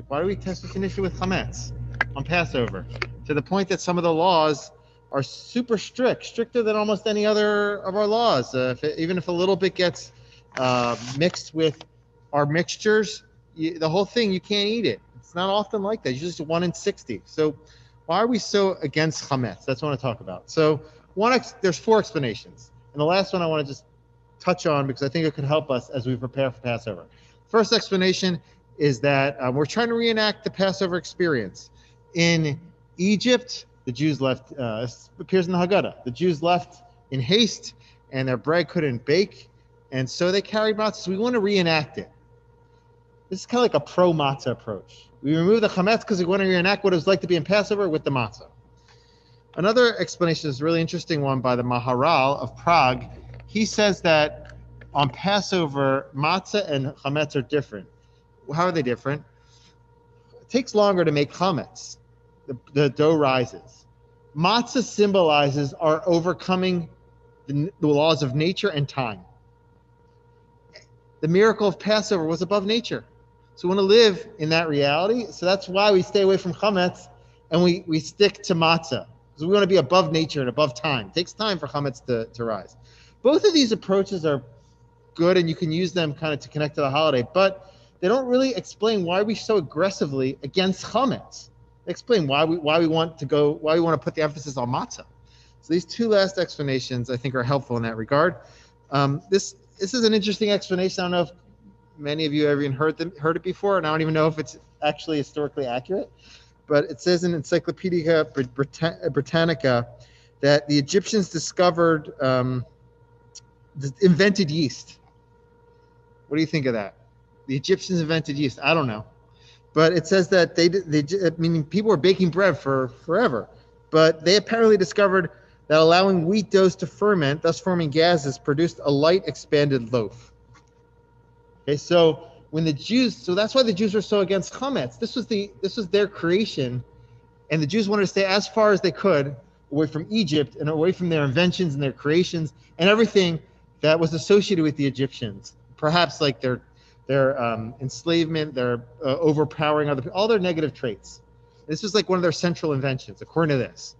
Like, why do we test this initially with chametz on Passover? To the point that some of the laws are super strict, stricter than almost any other of our laws. Uh, if it, even if a little bit gets uh, mixed with our mixtures, you, the whole thing you can't eat it. It's not often like that. It's just one in sixty. So why are we so against chametz? That's what I want to talk about. So one, ex- there's four explanations, and the last one I want to just touch on because I think it could help us as we prepare for Passover. First explanation is that um, we're trying to reenact the Passover experience. In Egypt, the Jews left, uh, appears in the Haggadah, the Jews left in haste and their bread couldn't bake, and so they carried matzah. So we want to reenact it. This is kind of like a pro matzah approach. We remove the chametz because we want to reenact what it was like to be in Passover with the matzah. Another explanation is a really interesting one by the Maharal of Prague. He says that on Passover, matzah and chametz are different. How are they different? It takes longer to make chametz. The, the dough rises. Matzah symbolizes our overcoming the, the laws of nature and time. The miracle of Passover was above nature. So we want to live in that reality. So that's why we stay away from chametz and we, we stick to matzah because we want to be above nature and above time. It takes time for chametz to, to rise. Both of these approaches are good and you can use them kind of to connect to the holiday, but they don't really explain why we so aggressively against chametz. They explain why we why we want to go why we want to put the emphasis on matzah. So these two last explanations I think are helpful in that regard. Um, this this is an interesting explanation. I don't know if many of you have even heard them, heard it before, and I don't even know if it's actually historically accurate. But it says in Encyclopedia Britannica that the Egyptians discovered um, invented yeast. What do you think of that? The Egyptians invented yeast. I don't know, but it says that they, they meaning people were baking bread for forever, but they apparently discovered that allowing wheat doughs to ferment, thus forming gases, produced a light expanded loaf. Okay, so when the Jews, so that's why the Jews were so against chametz. This was the this was their creation, and the Jews wanted to stay as far as they could away from Egypt and away from their inventions and their creations and everything that was associated with the Egyptians. Perhaps like their their um, enslavement, their uh, overpowering other all their negative traits. This was like one of their central inventions, according to this.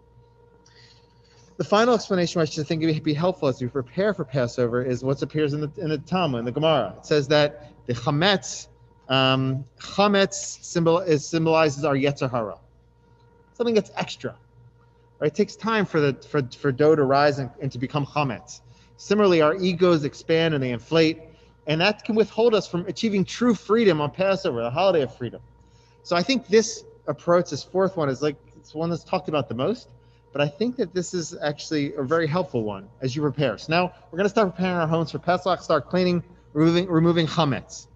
The final explanation, which I think would be helpful as we prepare for Passover, is what appears in the in the Talmud, in the Gemara. It says that the chametz, um, chametz symbol is symbolizes our yetzer hara, something that's extra. Right? It takes time for the for, for dough to rise and, and to become chametz. Similarly, our egos expand and they inflate, and that can withhold us from achieving true freedom on Passover, the holiday of freedom. So I think this approach, this fourth one, is like it's one that's talked about the most. But I think that this is actually a very helpful one as you prepare. So now we're going to start preparing our homes for Pesach, start cleaning, removing, removing chametz.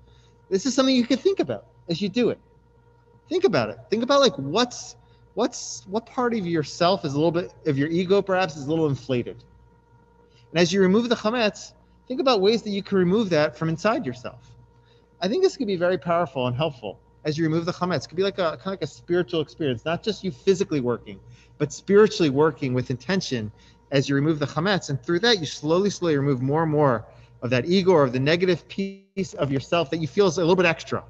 This is something you can think about as you do it. Think about it. Think about like what's what's what part of yourself is a little bit of your ego perhaps is a little inflated and as you remove the chametz, think about ways that you can remove that from inside yourself. I think this could be very powerful and helpful as you remove the chametz. It could be like a kind of like a spiritual experience, not just you physically working, but spiritually working with intention as you remove the chametz. And through that, you slowly, slowly remove more and more of that ego or of the negative piece of yourself that you feel is a little bit extra.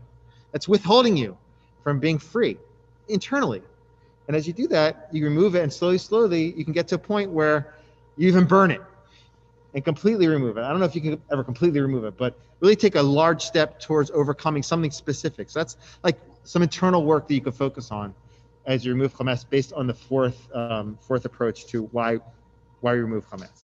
That's withholding you from being free internally. And as you do that, you remove it, and slowly, slowly, you can get to a point where you even burn it and completely remove it. I don't know if you can ever completely remove it, but really take a large step towards overcoming something specific. So that's like some internal work that you can focus on as you remove chametz based on the fourth um, fourth approach to why why remove chametz.